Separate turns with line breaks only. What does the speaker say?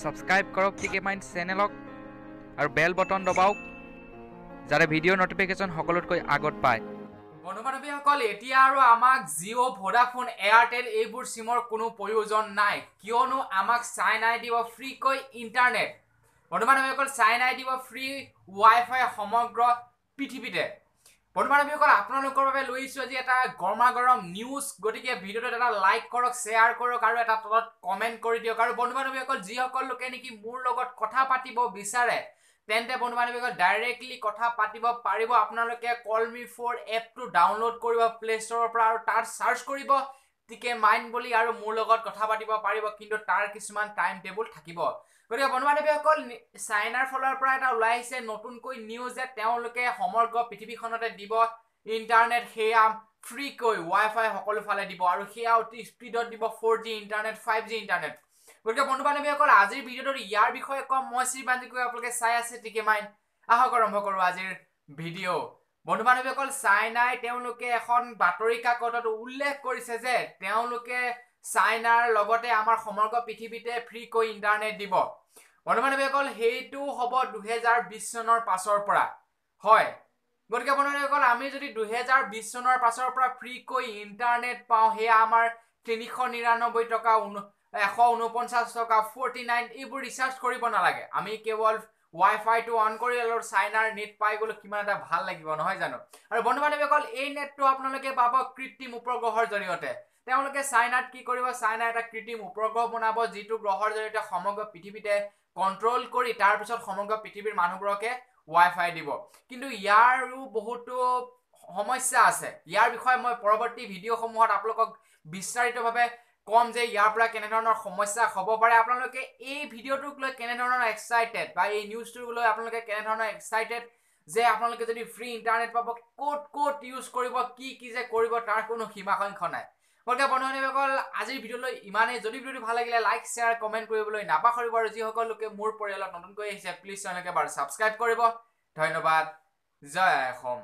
Subscribe কৰক টিকে mind চেনেলক আৰু বেল বটন দবাওক যাতে ভিডিঅ'ৰ নটিফিকেশ্যন সকলোতকৈ আগত পায়।
বন্ধু বান্ধৱীসকল এতিয়া আৰু আমাক জিঅ' ভোডাফোন এয়াৰটেল এইবোৰ চিমৰ কোনো প্ৰয়োজন নাই। কিয়নো আমাক চাইনাই দিব ফ্ৰীকৈ ইণ্টাৰনেট। বন্ধু বান্ধৱীসকল চাইনাই দিব ফ্ৰী ৱাই ফাই সমগ্ৰ পৃথিৱীতে। বন্ধু বান্ধৱীসকল আপোনালোকৰ বাবে লৈছোঁ আজি এটা গৰমা গৰম নিউজ গতিকে ভিডিঅ'টোত এটা লাইক কৰক শ্বেয়াৰ কৰক আৰু এটা তলত কমেণ্ট কৰি দিয়ক। আৰু বন্ধু বান্ধৱীসকল যিসকল লোকে নেকি মোৰ লগত কথা পাতিব বিচাৰে তেন্তে বন্ধু বান্ধৱীসকল ডাইৰেক্টলি কথা পাতিব পাৰিব। আপোনালোকে কল মি ফ'ৰ এপটো ডাউনলোড কৰিব প্লে ষ্ট'ৰৰ পৰা আৰু তাত চাৰ্চ কৰিব। টিকে মাইণ্ড বুলি আৰু মোৰ লগত কথা পাতিব পাৰিব কিন্তু তাৰ কিছুমান টাইম টেবুল থাকিব। গতিকে বন্ধু বান্ধৱীসকল চাইনাৰ ফালৰ পৰা এটা ওলাই আহিছে নতুনকৈ নিউজ যে তেওঁলোকে সমগ্ৰ পৃথিৱীখনতে দিব ইণ্টাৰনেট সেয়া ফ্ৰীকৈ ৱাই ফাই সকলো ফালে দিব আৰু সেয়া অতি স্পীডত দিব four G internet five G internet গতিকে বন্ধু বান্ধৱীসকল আজিৰ ভিডিঅ'টোত ইয়াৰ বিষয়ে কম মই শ্ৰীবাঞ্জিকৈ আপোনালোকে চাই আছে টিকে মাইন। আহক আৰম্ভ কৰোঁ আজিৰ ভিডিঅ' বন্ধু বান্ধৱীসকল চাইনাই তেওঁলোকে এখন বাতৰি কাকতত উল্লেখ কৰিছে যে তেওঁলোকে চাইনাৰ লগতে আমাৰ সমগ্ৰ পৃথিৱীতে ফ্ৰীকৈ ইণ্টাৰনেট দিব। বন্ধু বান্ধৱীসকল সেইটো হ'ব দুহেজাৰ বিছ চনৰ পাছৰ পৰা। হয়। গতিকে বন্ধু বান্ধৱীসকল আমি যদি দুহেজাৰ বিছ চনৰ পাছৰ পৰা ফ্ৰীকৈ ইণ্টাৰনেট পাওঁ সেয়া আমাৰ তিনিশ নিৰান্নব্বৈ টকা এশ ঊনপঞ্চাছ টকা ফৰ্টি নাইন এইবোৰ ৰিচাৰ্জ কৰিব নালাগে। আমি কেৱল ৱাই ফাইটো অন কৰি ল'লোঁ চাইনাৰ নেট পাই গ'লোঁ কিমান এটা ভাল লাগিব নহয় জানো? আৰু বন্ধু বান্ধৱীসকল এই নেটটো আপোনালোকে পাব কৃত্ৰিম উপগ্ৰহৰ জৰিয়তে। তেওঁলোকে চাইনাত কি কৰিব? চাইনা এটা কৃত্ৰিম উপগ্ৰহ বনাব যিটো গ্ৰহৰ জৰিয়তে সমগ্ৰ পৃথিৱীতে কণ্ট্ৰল কৰি তাৰপিছত সমগ্ৰ পৃথিৱীৰ মানুহবোৰকে ৱাই ফাই দিব। কিন্তু ইয়াৰো বহুতো সমস্যা আছে। ইয়াৰ বিষয়ে মই পৰৱৰ্তী ভিডিঅ'সমূহত আপোনালোকক বিস্তাৰিতভাৱে কম যে ইয়াৰ পৰা কেনেধৰণৰ সমস্যা হ'ব পাৰে। আপোনালোকে এই ভিডিঅ'টোক লৈ কেনেধৰণৰ এক্সাইটেড বা এই নিউজটোক লৈ আপোনালোকে কেনেধৰণৰ এক্সাইটেড যে আপোনালোকে যদি ফ্ৰী ইণ্টাৰনেট পাব ক'ত ক'ত ইউজ কৰিব কি কি যে কৰিব তাৰ কোনো সীমা সংখ্য নাই। গতিকে বন্ধু বান্ধৱীসকল আজিৰ ভিডিঅ'লৈ ইমানেই। যদি ভিডিঅ'টো ভাল লাগিলে লাইক শ্বেয়াৰ কমেণ্ট কৰিবলৈ নাপাহৰিব। আৰু যিসকল লোকে মোৰ পৰিয়ালত নতুনকৈ আহিছে প্লিজ তেওঁলোকে বাৰু ছাবস্ক্ৰাইব কৰিব। ধন্যবাদ। জয় অসম।